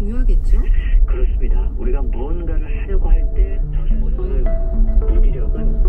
중요하겠죠? 그렇습니다. 우리가 무언가를 하려고 할 때 저스모션을 무기력은